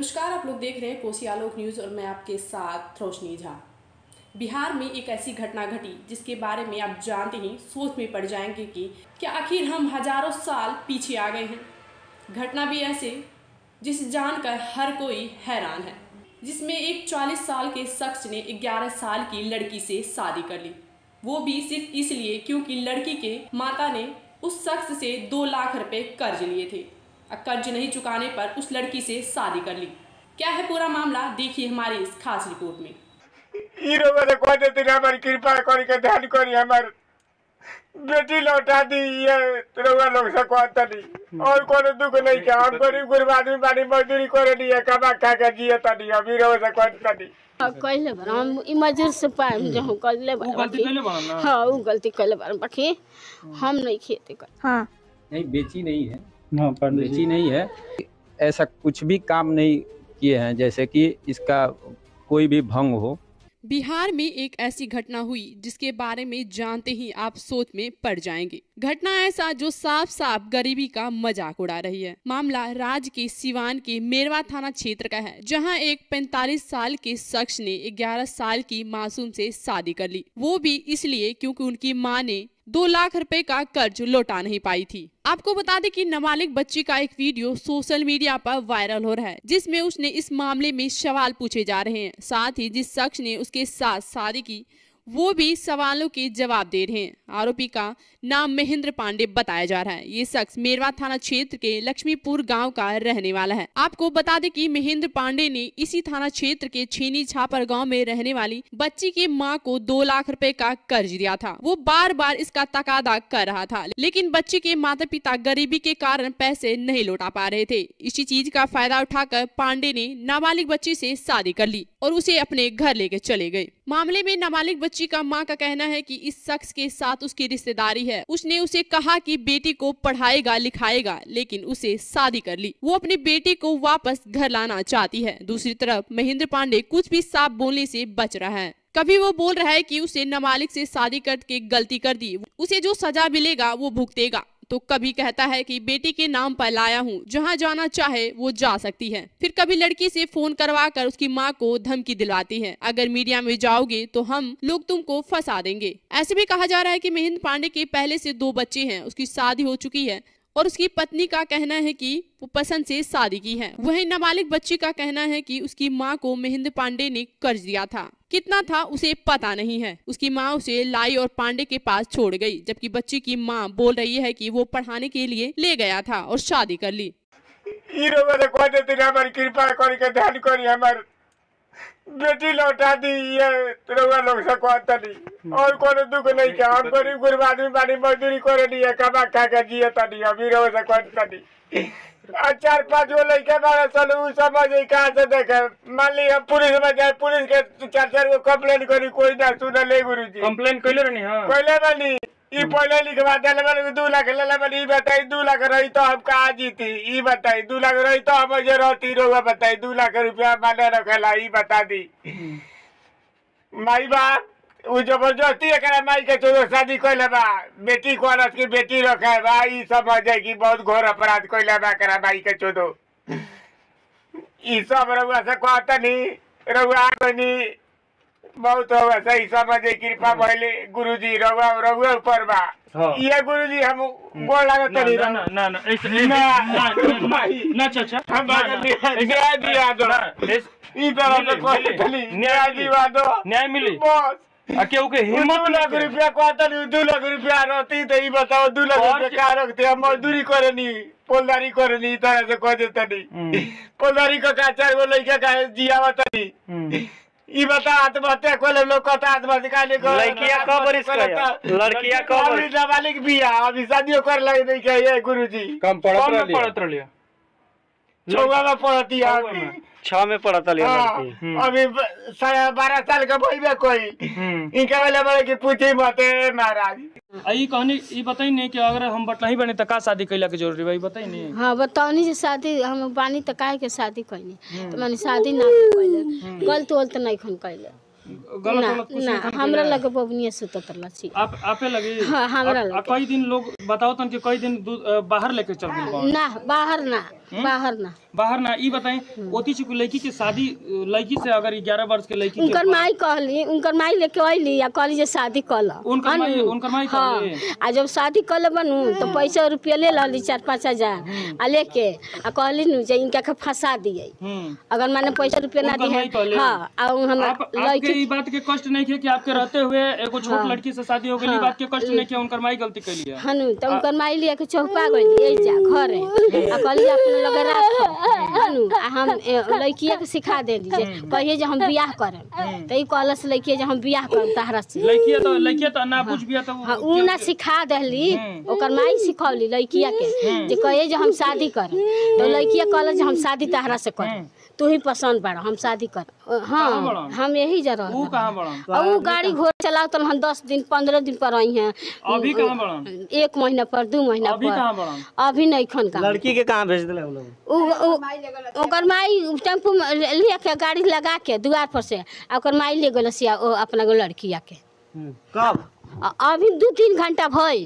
नमस्कार, आप लोग देख रहे हैं कोसी आलोक न्यूज़ और मैं आपके साथ रोशनी झा। बिहार में एक ऐसी घटना घटी जिसके बारे में आप जानते ही सोच में पड़ जाएँगे कि क्या आखिर हम हज़ारों साल पीछे आ गए हैं। घटना भी ऐसे जिस जानकर हर कोई हैरान है, जिसमें एक 40 साल के शख्स ने 11 साल की लड़की से शादी कर ली। वो भी सिर्फ़ इसलिए क्योंकि लड़की के माता ने उस शख्स से दो लाख रुपए कर्ज लिए थे। कर्ज नहीं चुकाने पर उस लड़की से शादी कर ली। क्या है पूरा मामला? देखिए हमारी इस खास रिपोर्ट में। कृपा करी के ध्यान करी हमार बेटी लौटा दी ये रउआ लोग से कहता नहीं। और कोनो दुख नहीं क्या? हम गरीब गरीब आदमी बानी मजदूरी करे नहीं है कमा खा के जिए तनी अभी रउआ से कहता नहीं। हाँ कैले बार हम ई मजूर से पाएम जो हम कैले बार गलती कैले बारन ना? हाँ ऊ गलती कैले बार बाकी। हम नहीं खेती कर हाँ। नहीं बेची नहीं है। हाँ बेची जी। नहीं है। ऐसा कुछ भी काम नहीं किए हैं जैसे कि इसका कोई भी भंग हो। बिहार में एक ऐसी घटना हुई जिसके बारे में जानते ही आप सोच में पड़ जाएँगे। घटना ऐसा जो साफ़ साफ़ गरीबी का मज़ाक उड़ा रही है। मामला राज्य के सिवान के मेरवा थाना क्षेत्र का है जहाँ एक 45 साल के शख्स ने 11 साल की मासूम से शादी कर ली। वो भी इसलिए क्योंकि उनकी माँ ने दो लाख रुपए का कर्ज लौटा नहीं पाई थी। आपको बता दें कि नाबालिग बच्ची का एक वीडियो सोशल मीडिया पर वायरल हो रहा है, जिसमें उसने इस मामले में सवाल पूछे जा रहे हैं। साथ ही जिस शख्स ने उसके साथ शादी की वो भी सवालों के जवाब दे रहे हैं। आरोपी का नाम महेंद्र पांडे बताया जा रहा है। ये शख्स मेरवा थाना क्षेत्र के लक्ष्मीपुर गाँव का रहने वाला है। आपको बता दें कि महेंद्र पांडे ने इसी थाना क्षेत्र के छेनी छापर गाँव में रहने वाली बच्ची की माँ को दो लाख रुपए का कर्ज दिया था। वो बार बार इसका तकादा कर रहा था, लेकिन बच्ची के माता पिता गरीबी के कारण पैसे नहीं लौटा पा रहे थे। इसी चीज़ का फ़ायदा उठाकर पांडे ने नाबालिग बच्ची से शादी कर ली और उसे अपने घर लेके चले गए। मामले में नाबालिग बच्ची का माँ का कहना है कि इस शख्स के साथ उसकी रिश्तेदारी है। उसने उसे कहा कि बेटी को पढ़ाएगा, लिखाएगा, लेकिन उसे शादी कर ली। वो अपनी बेटी को वापस घर लाना चाहती है। दूसरी तरफ़, महेंद्र पांडे कुछ भी साफ़ बोलने से बच रहा है। कभी वो बोल रहा है कि उसे नमालिक से शादी करके गलती कर दी। उसे जो सजा मिलेगा, वो भुगतेगा। तो कभी कहता है कि बेटी के नाम पर लाया हूँ, जहाँ जाना चाहे वो जा सकती है। फिर कभी लड़की से फ़ोन करवा कर उसकी माँ को धमकी दिलवाती है। अगर मीडिया में जाओगे तो हम लोग तुमको फंसा देंगे। ऐसे भी कहा जा रहा है की महेंद्र पांडे के पहले से दो बच्चे हैं, उसकी शादी हो चुकी है। और उसकी पत्नी का कहना है कि वो पसंद से शादी की है। वहीं नाबालिग बच्ची का कहना है कि उसकी माँ को महेंद्र पांडे ने कर्ज दिया था। कितना था उसे पता नहीं है। उसकी माँ उसे लाई और पांडे के पास छोड़ गई, जबकि बच्ची की माँ बोल रही है कि वो पढ़ाने के लिए ले गया था और शादी कर ली। हमारी कृपा बेटी लौटा दी ये रउआ लोग से कहता नहीं। और कोनो दुख नहीं क्या? हम गरीब गरीब आदमी बानी मजदूरी करे नहीं है कमा खा के जिए तनी अभी रउआ से कहता नहीं। आ चार पाँच गो लड़के बारे चलो उ समझ कहाँ से देखे? मान ली हम पुलिस में जाए पुलिस के चार चार गो कंप्लेन करी कोई ना सुने ले गुरु जी कंप्लेन कैले रहनी हाँ। पहले बनी ई पहले लिखवा देले दू लाख ई बताई, दू लाख रही तो हम कहाँ जीती? ई बताई, दू लाख रही तो हम रहती बताई, दू लाख रुपया माने ई बता दी। माई बाप उ ज़बरदस्ती माई के चोरो शादी कैले बा, बेटी को की बेटी रखे बा, ई समझ बहुत घोर अपराध कैले बा एकरा माई के चोदो। ई सब रउआ से कहता नहीं रउआ बनी बहुत सही समझे कृपा भइले गुरुजी रउआ रउआ ऊपर बा हाँ। ये गुरुजी हम गोड़ लागत नहीं ना ना ना ना ऐसे ऐसे- ना, ना ना चाचा हम बात न्याय दिया दो। ई तरह से मिली, कोई मिली। न्याय न्याय दो न्याय मिली। बस। केहू के हिम्मत लाख रुपया कहता नहीं दू लाख रुपया रहती तो ई बताओ दू लाख रुपया का रखते? हम मजदूरी करे नहीं पोलदारी करे नहीं ई तरह से कह देता हम्म। पोलदारी का चार गो लड़का का जियावत नहीं हम्म। ई बता आत्महत्या कोले लोग कहता आत्महत्या काले को लड़कियाँ कब बरिस कर लड़कियाँ लड़किया कब अभी बरिस? नाबालिग बिया अभी शादियों कर लगे नहीं कहिए गुरुजी। कम पढ़त रह पढ़त रह लिया चौवा में पढ़ती है। छह में? पढ़त लिया हाँ, लड़की हम्म। अभी बारह साल का भईबे कोई। इनका वाले बोले कि पूछी मत महाराज। आ ई कहनी ई बताई नहीं कि अगर हम बटला ही बने त का शादी कैला के ज़रूरी बा ई बताई नहीं। हाँ बताओनी से शादी हम बानी तो काहे के शादी कैनी तो मैंने शादी ना कैले गलत वलत नहीं खन कैले गलत गलत कुछ ना हमरा लगे बबनिया सुतत रहला छी। आप आपे लगी हाँ, हमरा लगे। कई दिन लोग बताओ तन कि कई दिन बाहर लेके चल गइल ना बाहर ना। बाहर ना। बाहर ना ई बताई ओती चुकी लड़की के शादी लड़की से अगर 11 वर्ष के लड़की उनकर माई कहली उनकर माई लेके अइली आ कहली जे शादी कर ल उनकर माई उनकर माई हाँ। आ जब शादी कर ले बनू तो पैसा रुपया ले लली चार पाँच हज़ार। आ लेके आ कहली नु जे इनका के फंसा दिए हम्म। अगर मैंने पैसा रुपया ना दिए हाँ आ हम आपके लड़की बात के कष्ट नहीं है कि आपके रहते हुए एगो छोट लड़की से शादी हो गई बात के कष्ट नहीं है उनकर माई गलती कैली है। हनु त उनकर माई लिया के चौपा ए जा घरे। आ कहली अपने लगे राख। आ हम लड़किए के सिखा दे दीजिए। कहिए जे हम बियाह करम त ई लड़किया जे हम बियाह करम तहरा से। लड़किए तो लड़किए तो ना बुझ बिया तो हाँ उ ना सिखा देली। ओकर माई सिखौली लड़किए के। जे कहिए जे हम शादी करें तो लड़किए कहल जे हम शादी तहरा से करम तू ही पसंद बाड़ा हम शादी कर। हाँ हम? यही कहाँ वो गाड़ी घोड़ा चलाओ तो हम दस दिन पंद्रह दिन पर आई हैं। अभी कहाँ एक महीना पर दू महीना पर। अभी नहीं खन का लड़की के कहाँ भेज दिले ओकर माई टेंपू में लिया के गाड़ी लगा के दुआर पर से ओकर माई ले गेल अपना गो लड़किया के कब? अभी दू तीन घंटा भई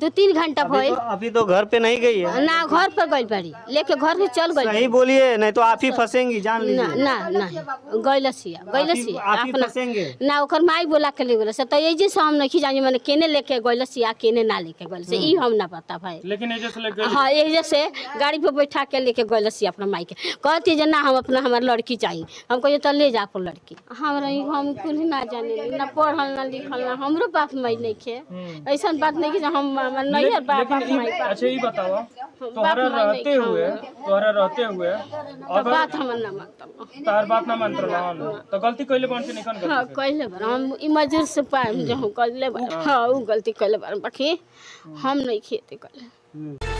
दू तीन घंटा अभी तो, अभी तो घर पे नहीं गई है। ना घर पर गई बड़ी लेके घर से चल गई सही बोलिए नहीं तो आप ही फंसेंगी जान ना लीजिए। ना ना गइल सिया गइल आप ही- सिया आप ही अपना। फंसेंगे। ना ओकर माई बोला के ले गेल से तो ये जे से हम नहीं जानी मैंने केने लेके गइल सिया केने ना लेके गइल से ई हम ना पता भाई लेकिन एजे से लेके हाँ एक जैसे गाड़ी पे बैठा के लेके गइल सी अपना माई के। कहती जे ना हम अपना हमार लड़की चाहिए हम कहिए तो ले जा अपन लड़की। हमरा ई हम कुछ ना जाने ना पढ़ल ना लिखल ना हमरो बाप माई नहीं खे ऐसा बात नहीं कि हम हमार नहीं बाप लेकिन बाप माई। ई- अच्छा ये बताओ तुम्हारा रहते हुए तुम्हारा रहते हुए तो अगर बात हम ना मानता तार बात ना मान रहन तो गलती कइले बन से निकन हाँ कइले बन हम ई मजूर से पाए जो कहले बार। हाँ। उ गलती कइले बन बाकी हम नहीं खेती कहले